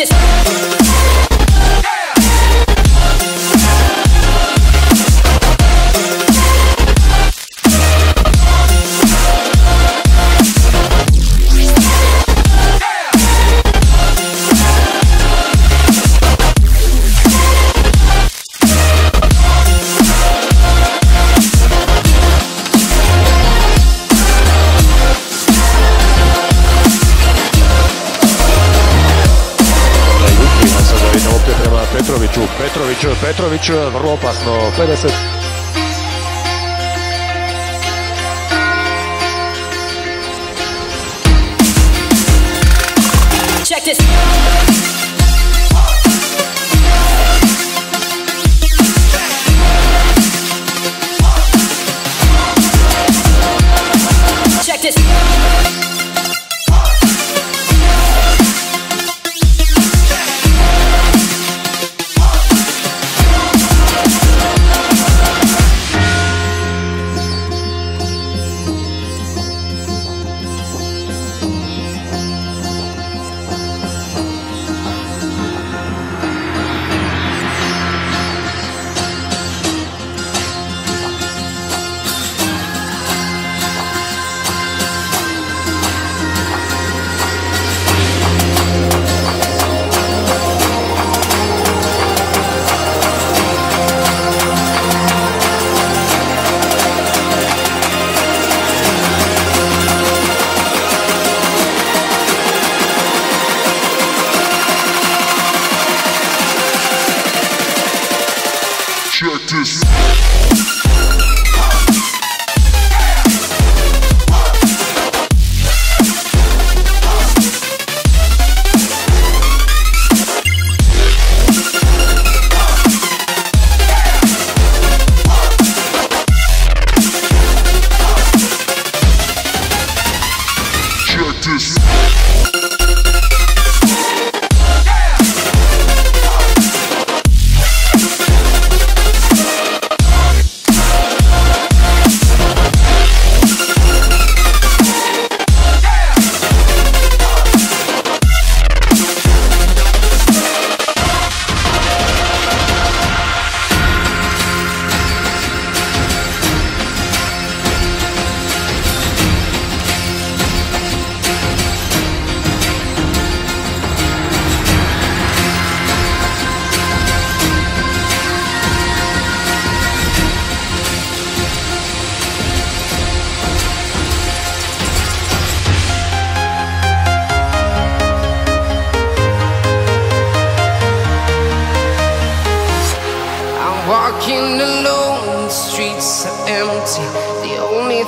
justice. Petrović, Petrović, vrlo opasno, 50. Check this.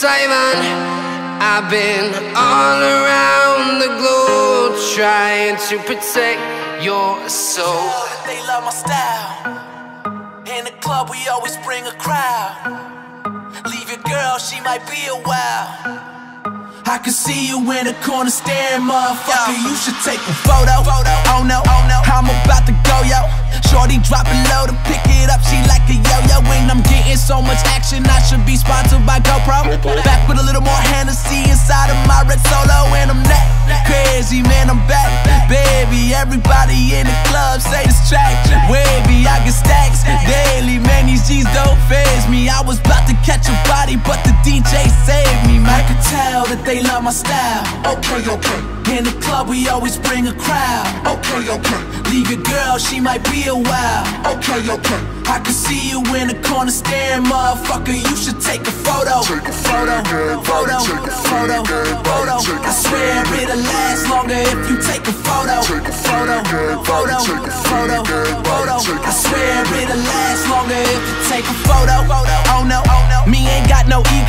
Taiwan. I've been all around the globe trying to protect your soul. They love my style. In the club, we always bring a crowd. Leave your girl, she might be a while. I can see you in the corner staring, motherfucker. You should take a photo. Oh no, oh no, I'm about to go, yo. Shorty dropping low to pick it up. She like a yo-yo. When I'm getting so much action, I should be GoPro. Back with a little more Hennessy inside of my red solo, and I'm that crazy, man. I'm back, baby. Everybody in the club say this track wavy. I get stacks daily, man. These G's don't phase me. I was about to catch a body, but the DJ saved me. Man. I could tell that they love my style. Okay, okay. In the club, we always bring a crowd. Okay, okay. Leave your girl, she might be a while. Okay, okay. I can see you in the corner staring, motherfucker. You should take a photo. Take a photo, photo, photo, photo, take swear it'll last longer if you take a photo. Photo, photo, photo, photo, photo, photo. take a I swear it'll last longer if you take a photo.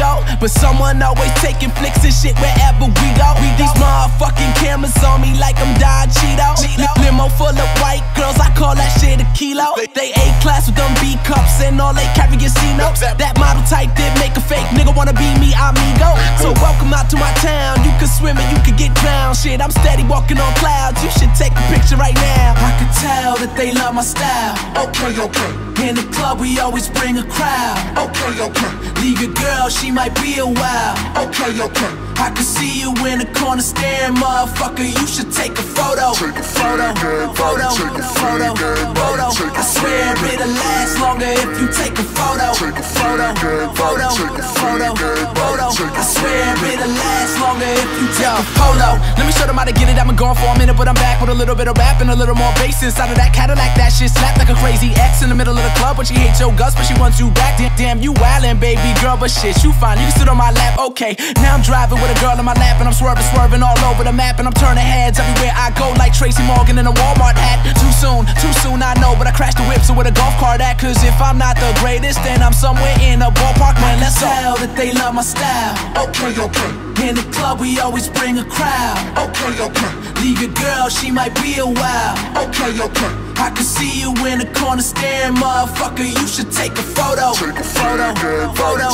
But someone always taking flicks and shit wherever we go. These motherfucking cameras on me like I'm Don Cheeto. Limo full of white girls, I call that shit a kilo. They A class with them B cups and all they carry is C notes. That model type did make a fake nigga wanna be me, amigo. So welcome out to my town. You can swim and you can get drowned. Shit, I'm steady walking on clouds. You should take a picture right now. I can tell that they love my style. Okay, okay. In the club, we always bring a crowd. Okay, okay. Leave your girl, she might be a while. Okay, okay. I can see you in the corner staring, motherfucker. You should take a photo. Take a photo, photo, photo, photo, photo, photo. take a I swear it'll last longer if you take a photo. Photo, photo, photo, photo, photo, photo. take a I swear it'll last longer if you take a photo. Let me show them how to get it. I've been gone for a minute, but I'm back with a little bit of rap and a little more bass inside of that Cadillac. That shit slapped like a crazy ex in the middle of the club, but she hates your guts, but she wants you back. Damn, damn you wildin', baby girl, but shit, you fine. You can sit on my lap, okay. Now I'm driving with a girl in my lap, and I'm swerving, swerving all over the map, and I'm turning heads everywhere I go, like Tracy Morgan in a Walmart hat. Too soon, too soon, I know, but I crashed the whip, so with a golf cart at. Cause if I'm not the greatest, then I'm somewhere in a ballpark, man. Let's tell that they love my style. Okay, okay. In the club, we always bring a crowd. Okay, okay. Leave your girl, she might be a while. Okay, okay. I can see you in the corner staring, motherfucker. You should take a photo. Take a photo, photo,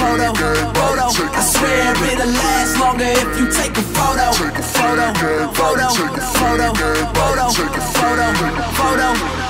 photo, photo. I swear it'll last longer if you take a photo. Photo, photo, photo, photo, photo, photo,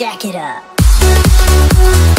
jack it up.